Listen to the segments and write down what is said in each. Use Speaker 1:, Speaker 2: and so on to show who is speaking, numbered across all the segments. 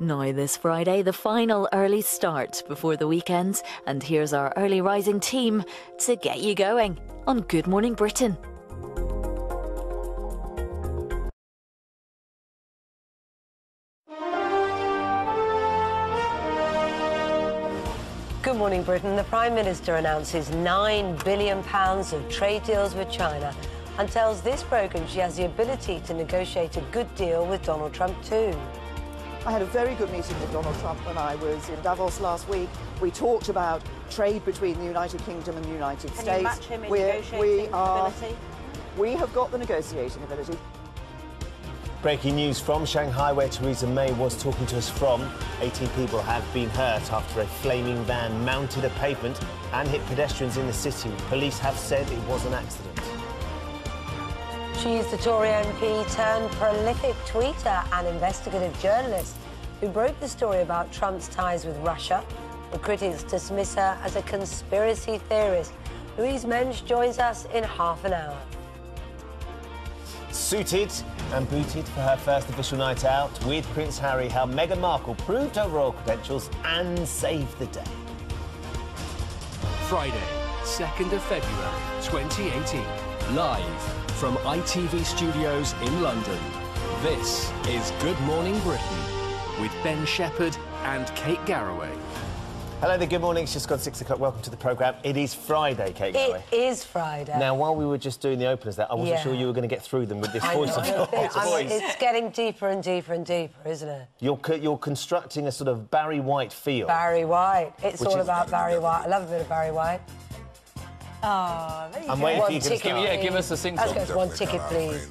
Speaker 1: Now, this Friday, the final early start before the weekend, and here's our early rising team to get you going on Good Morning Britain.
Speaker 2: Good morning, Britain. The Prime Minister announces £9 billion of trade deals with China and tells this programme she has the ability to negotiate a good deal with Donald Trump too.
Speaker 3: I had a very good meeting with Donald Trump when I was in Davos last week. We talked about trade between the United Kingdom and the United
Speaker 4: Can
Speaker 3: States.
Speaker 4: you match him in
Speaker 3: We're-
Speaker 4: negotiating
Speaker 3: we are,
Speaker 4: ability?
Speaker 3: We have got the negotiating ability.
Speaker 5: Breaking news from Shanghai, where Theresa May was talking to us from. 18 people have been hurt after a flaming van mounted a pavement and hit pedestrians in the city. Police have said it was an accident.
Speaker 2: She's the Tory MP turned prolific tweeter and investigative journalist who broke the story about Trump's ties with Russia. The critics dismiss her as a conspiracy theorist. Louise Mensch joins us in half an hour.
Speaker 5: Suited and booted for her first official night out with Prince Harry, how Meghan Markle proved her royal credentials and saved the day.
Speaker 6: Friday, 2nd of February 2018. Live from ITV Studios in London. This is Good Morning Britain with Ben Shephard and Kate Garraway.
Speaker 5: Hello there, good morning. It's just gone six o'clock. Welcome to the programme. It is Friday, Kate
Speaker 2: It
Speaker 5: Garraway.
Speaker 2: is Friday.
Speaker 5: Now, while we were just doing the openers there, I wasn't
Speaker 2: Yeah.
Speaker 5: sure you were going to get through them with this voice
Speaker 2: know,
Speaker 5: of
Speaker 2: I
Speaker 5: yours.
Speaker 2: think- I mean, it's getting deeper and deeper and deeper, isn't it?
Speaker 5: You're, co- you're constructing a sort of Barry White feel.
Speaker 2: Barry White. It's all about Barry White. I love a bit of Barry White.
Speaker 4: Oh, there you
Speaker 5: I'm
Speaker 4: go.
Speaker 5: waiting for
Speaker 2: One
Speaker 5: you to
Speaker 2: ticket,
Speaker 5: start.
Speaker 7: Yeah, give us a sing
Speaker 2: That's
Speaker 7: song.
Speaker 2: good. One ticket, please.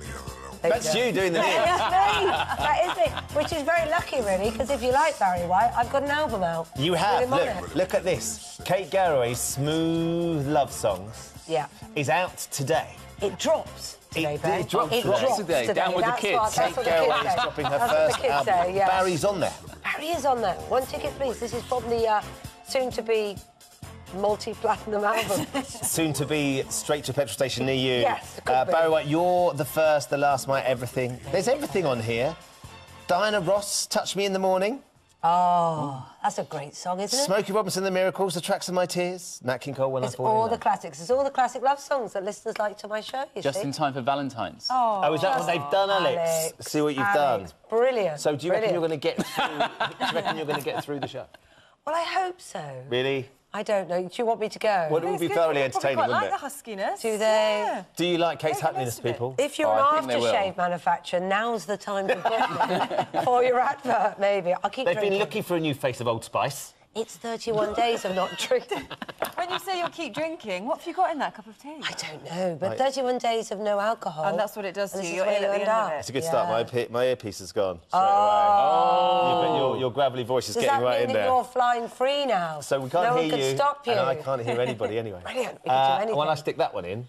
Speaker 2: There
Speaker 5: That's
Speaker 2: go.
Speaker 5: you doing the news.
Speaker 2: That's me. That is me. Which is very lucky, really, because if you like Barry White, I've got an album out.
Speaker 5: You
Speaker 2: with
Speaker 5: have.
Speaker 2: him on
Speaker 5: Look,
Speaker 2: it.
Speaker 5: look at this. Kate Garraway's Smooth Love Songs
Speaker 2: Yeah.
Speaker 5: is out today.
Speaker 2: It drops today,
Speaker 5: It-
Speaker 2: Ben.
Speaker 5: it drops
Speaker 2: it
Speaker 5: today.
Speaker 2: drops
Speaker 7: Today, down with the
Speaker 2: That's
Speaker 7: kids.
Speaker 2: What, that's
Speaker 5: Kate
Speaker 2: what the
Speaker 5: Garraway
Speaker 2: kids
Speaker 5: is
Speaker 2: say.
Speaker 5: dropping her
Speaker 2: that's
Speaker 5: first
Speaker 2: what the kids
Speaker 5: album.
Speaker 2: say, yeah.
Speaker 5: Barry's on there.
Speaker 2: Barry is on there. One ticket, please. This is probably uh, soon to be multi-platinum album.
Speaker 5: Soon to be straight to a petrol station near you.
Speaker 2: Yes,
Speaker 5: Uh. Barry White, you're the first, the last, my everything. There's everything on here. Diana Ross, Touch Me in the Morning.
Speaker 2: oh, that's a great song, isn't it?
Speaker 5: Smokey Robinson, The Miracles, The Tracks of My Tears. Nat King Cole, When
Speaker 2: It's
Speaker 5: I Fall
Speaker 2: all
Speaker 5: in
Speaker 2: the
Speaker 5: Love.
Speaker 2: classics. It's all the classic love songs that listeners like to my show, you
Speaker 7: Just
Speaker 2: see.
Speaker 7: in time for Valentine's.
Speaker 5: Oh, is that what they've done, Alex?
Speaker 2: Alex,
Speaker 5: See what you've
Speaker 2: Alex,
Speaker 5: done.
Speaker 2: Brilliant.
Speaker 5: So, do you reckon you're going to get through? do you reckon you're going to get through the show?
Speaker 2: Well, I hope so.
Speaker 5: Really?
Speaker 2: I don't know. Do you want me to go?
Speaker 5: Well, it would be
Speaker 4: good.
Speaker 5: thoroughly entertaining,
Speaker 4: quite
Speaker 5: wouldn't
Speaker 4: like
Speaker 5: it?
Speaker 4: the huskiness.
Speaker 2: Do they?
Speaker 4: Yeah.
Speaker 5: Do you like Kate's
Speaker 4: Make
Speaker 5: happiness,
Speaker 4: most of it.
Speaker 5: people?
Speaker 2: If you're
Speaker 7: Oh,
Speaker 2: an
Speaker 7: think they will.
Speaker 2: aftershave manufacturer, now's the time to book me for your advert, maybe. I'll keep
Speaker 5: They've
Speaker 2: drinking.
Speaker 5: been looking for a new face of Old Spice.
Speaker 2: It's 31 days of not drinking.
Speaker 4: When you say you'll keep drinking, what have you got in that cup of tea?
Speaker 2: I don't know, but
Speaker 5: Right.
Speaker 2: 31 days of no alcohol.
Speaker 4: And that's what it does to you. You're
Speaker 2: where
Speaker 4: ill
Speaker 2: you
Speaker 4: at the
Speaker 2: end
Speaker 4: end
Speaker 2: up.
Speaker 4: it.
Speaker 5: It's a good
Speaker 2: Yeah.
Speaker 5: start. My, my earpiece is gone straight away. Your, your, your gravelly voice is
Speaker 2: Does
Speaker 5: getting
Speaker 2: that
Speaker 5: right
Speaker 2: mean
Speaker 5: in
Speaker 2: that
Speaker 5: there.
Speaker 2: you're flying free now?
Speaker 5: So we can't
Speaker 2: no
Speaker 5: hear
Speaker 2: one could
Speaker 5: you,
Speaker 2: stop you.
Speaker 5: and I can't hear anybody anyway.
Speaker 2: Brilliant. We can do
Speaker 5: Uh,
Speaker 2: anything.
Speaker 5: when I stick that one in,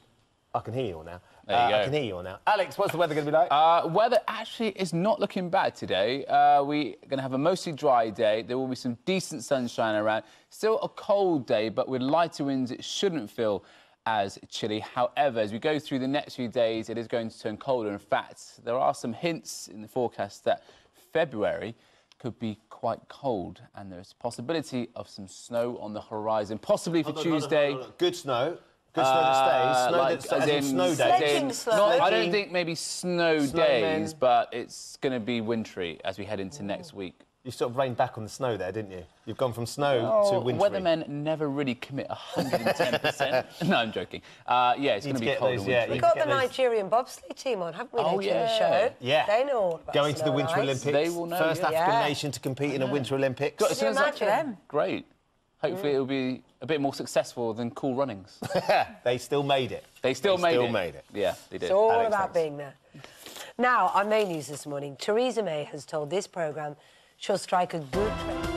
Speaker 5: I can hear you all now.
Speaker 7: There you
Speaker 5: Uh, I can hear you all now. Alex, what's the weather going to be like?
Speaker 7: Uh, weather actually is not looking bad today. Uh, we're going to have a mostly dry day. There will be some decent sunshine around. Still a cold day, but with lighter winds, it shouldn't feel as chilly. However, as we go through the next few days, it is going to turn colder. In fact, there are some hints in the forecast that February could be quite cold, and there's a possibility of some snow on the horizon, possibly for
Speaker 5: Hold on, hold on,
Speaker 7: Tuesday.
Speaker 5: hold on. Good snow. Good snow that stays.
Speaker 7: Uh,
Speaker 5: Snow
Speaker 7: like,
Speaker 5: that stays.
Speaker 7: as in,
Speaker 5: snow days.
Speaker 7: in-
Speaker 2: Sledging
Speaker 7: not- I don't think maybe snow
Speaker 5: Snowmen.
Speaker 7: days, but it's going to be wintry as we head into next week.
Speaker 5: You sort of reined back on the snow there, didn't you? You've gone from snow to
Speaker 7: Oh,
Speaker 5: wintry.
Speaker 7: weathermen never really commit 110%. no, I'm joking. Uh, yeah, it's going
Speaker 5: to
Speaker 7: to be cold
Speaker 5: those,
Speaker 7: and
Speaker 5: yeah.
Speaker 2: We've got the
Speaker 5: those-
Speaker 2: Nigerian bobsleigh team on, haven't we?
Speaker 7: Oh,
Speaker 2: They do a
Speaker 7: yeah.
Speaker 2: show.
Speaker 5: Yeah.
Speaker 2: They know all about
Speaker 5: Going to the Winter
Speaker 2: ice.
Speaker 5: Olympics.
Speaker 7: They will know,
Speaker 5: First
Speaker 7: yeah.
Speaker 5: African
Speaker 2: Yeah.
Speaker 5: nation to compete in a Winter Olympics.
Speaker 7: Got- as soon
Speaker 2: imagine?
Speaker 7: Great. Hopefully, it'll be a bit more successful than Cool Runnings.
Speaker 5: they still made it.
Speaker 7: They still
Speaker 5: They
Speaker 7: made
Speaker 5: still
Speaker 7: it.
Speaker 5: made it.
Speaker 7: Yeah, they did.
Speaker 2: It's all about
Speaker 5: thanks.
Speaker 2: being there. Now, our main news this morning Theresa May has told this programme she'll strike a good trade.